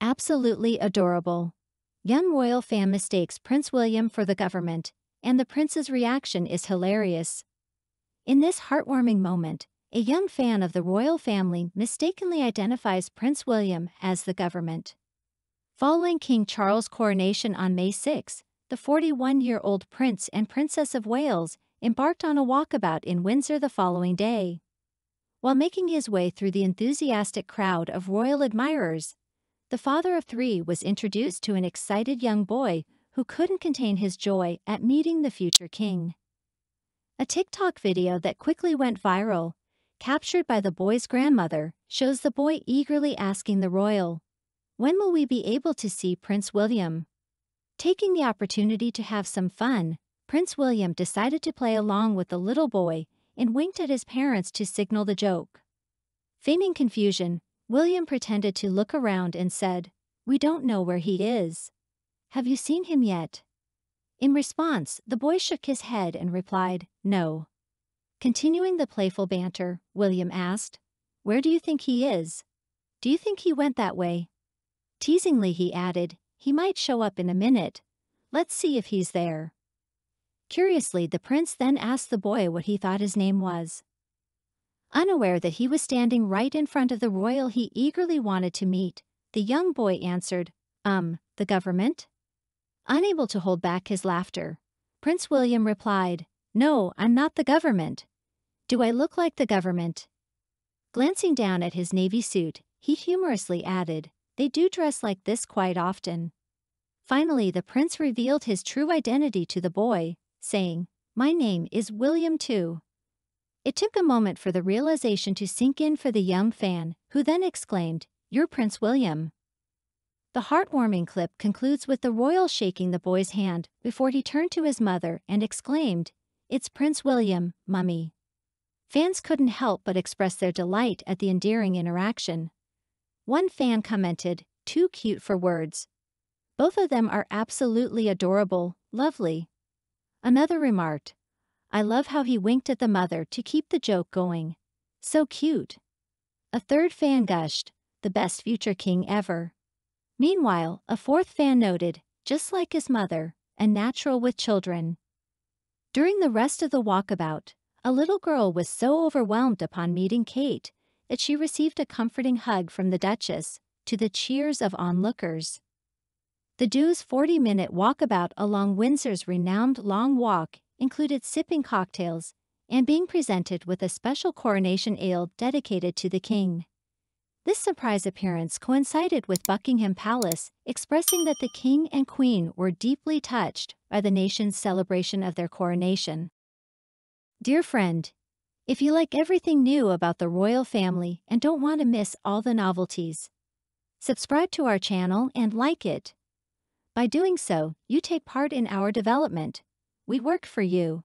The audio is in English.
Absolutely adorable. Young royal fan mistakes Prince William for the government, and the prince's reaction is hilarious. In this heartwarming moment, a young fan of the royal family mistakenly identifies Prince William as the government. Following King Charles' coronation on May 6, the 41-year-old Prince and Princess of Wales embarked on a walkabout in Windsor the following day. While making his way through the enthusiastic crowd of royal admirers, the father of three was introduced to an excited young boy who couldn't contain his joy at meeting the future king. A TikTok video that quickly went viral, captured by the boy's grandmother, shows the boy eagerly asking the royal, When will we be able to see Prince William? Taking the opportunity to have some fun, Prince William decided to play along with the little boy and winked at his parents to signal the joke. Feigning confusion, William pretended to look around and said, We don't know where he is. Have you seen him yet? In response, the boy shook his head and replied, No. Continuing the playful banter, William asked, Where do you think he is? Do you think he went that way? Teasingly, he added, He might show up in a minute. Let's see if he's there. Curiously, the prince then asked the boy what he thought his name was. Unaware that he was standing right in front of the royal he eagerly wanted to meet, the young boy answered, Um, the government? Unable to hold back his laughter, Prince William replied, No, I'm not the government. Do I look like the government? Glancing down at his navy suit, he humorously added, They do dress like this quite often. Finally, the prince revealed his true identity to the boy, saying, My name is William too. It took a moment for the realization to sink in for the young fan, who then exclaimed, You're Prince William. The heartwarming clip concludes with the royal shaking the boy's hand before he turned to his mother and exclaimed, It's Prince William, Mummy. Fans couldn't help but express their delight at the endearing interaction. One fan commented, Too cute for words. Both of them are absolutely adorable, lovely. Another remarked, I love how he winked at the mother to keep the joke going. So cute. A third fan gushed, the best future king ever. Meanwhile, a fourth fan noted, just like his mother, and natural with children. During the rest of the walkabout, a little girl was so overwhelmed upon meeting Kate that she received a comforting hug from the Duchess, to the cheers of onlookers. The duo's 40-minute walkabout along Windsor's renowned Long Walk included sipping cocktails and being presented with a special coronation ale dedicated to the king. This surprise appearance coincided with Buckingham Palace expressing that the king and queen were deeply touched by the nation's celebration of their coronation. Dear friend, if you like everything new about the royal family and don't want to miss all the novelties, subscribe to our channel and like it by doing so, you take part in our development. We work for you.